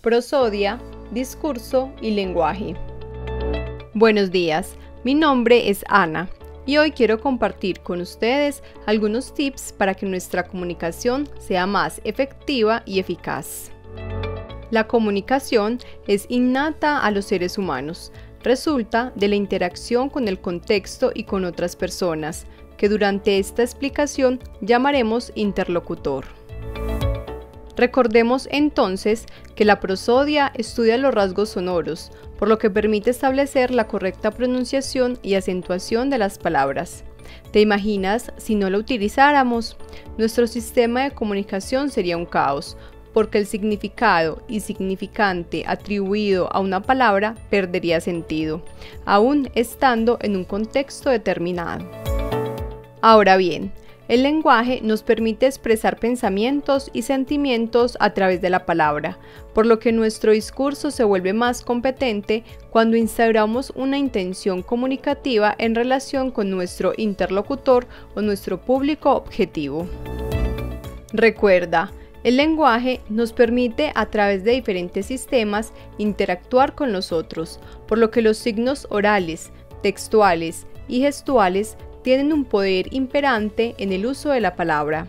prosodia, discurso y lenguaje. Buenos días, mi nombre es Ana y hoy quiero compartir con ustedes algunos tips para que nuestra comunicación sea más efectiva y eficaz. La comunicación es innata a los seres humanos, resulta de la interacción con el contexto y con otras personas, que durante esta explicación llamaremos interlocutor. Recordemos entonces que la prosodia estudia los rasgos sonoros, por lo que permite establecer la correcta pronunciación y acentuación de las palabras. ¿Te imaginas si no la utilizáramos? Nuestro sistema de comunicación sería un caos, porque el significado y significante atribuido a una palabra perdería sentido, aún estando en un contexto determinado. Ahora bien, el lenguaje nos permite expresar pensamientos y sentimientos a través de la palabra, por lo que nuestro discurso se vuelve más competente cuando instauramos una intención comunicativa en relación con nuestro interlocutor o nuestro público objetivo. Recuerda, el lenguaje nos permite a través de diferentes sistemas interactuar con los otros, por lo que los signos orales, textuales y gestuales tienen un poder imperante en el uso de la palabra.